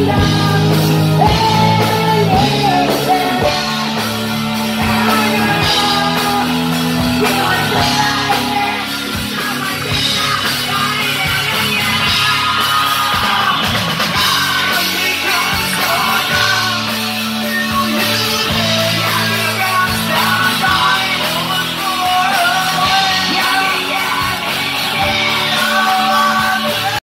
love.